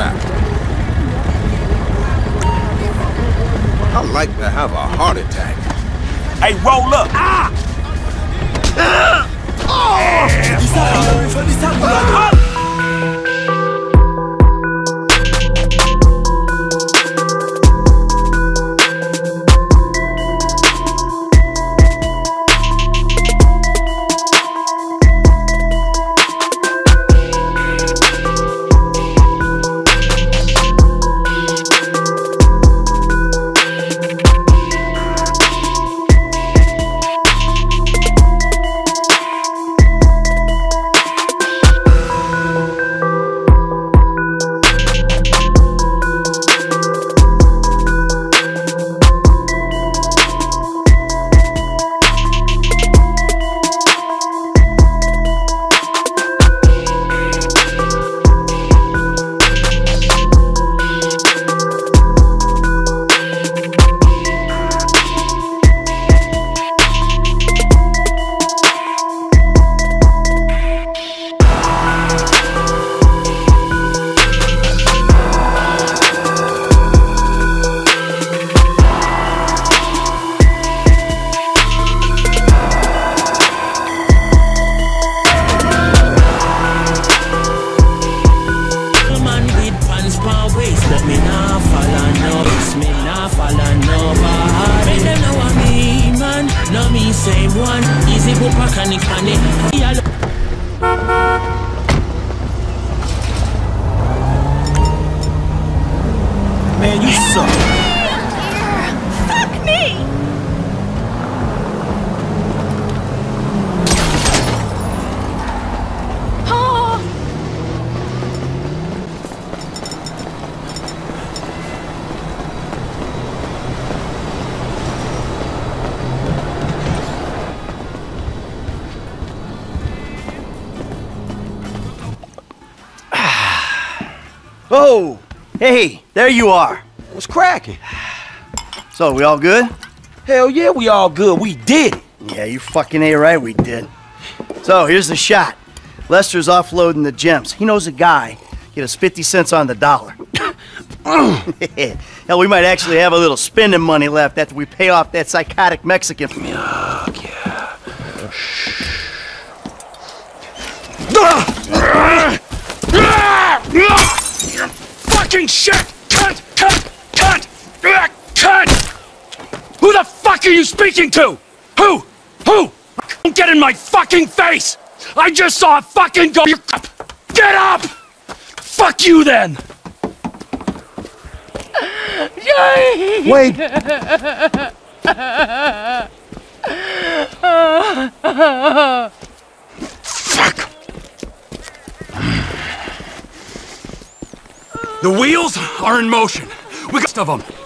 trap. I like to have a heart attack. Hey, roll up. Ah! man Man, you suck. Oh, hey, there you are. What's cracking? So, we all good? Hell yeah, we all good. We did it. Yeah, you fucking A right, we did. So, here's the shot. Lester's offloading the gems. He knows a guy. Get us 50 cents on the dollar. Hell, we might actually have a little spending money left after we pay off that psychotic Mexican. Fucking oh, shit! Cunt! Cunt! Cunt! Ugh, Cunt! Who the fuck are you speaking to? Who? Who? Don't get in my fucking face! I just saw a fucking go- Get up! Fuck you then! Wait! The wheels are in motion. We got of them.